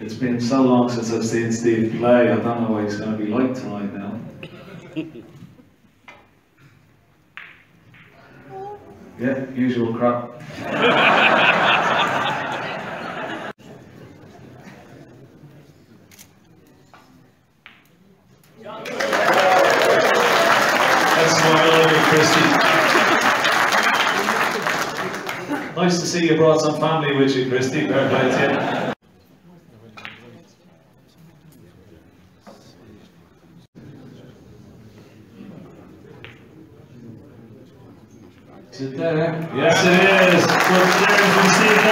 It's been so long since I've seen Steve play, I don't know what he's going to be like tonight now. Yeah, usual crap. That's my beloved Christy. Nice to see you brought some family with you, Christy. Fair play to you. Is it there? Yes, it is. Good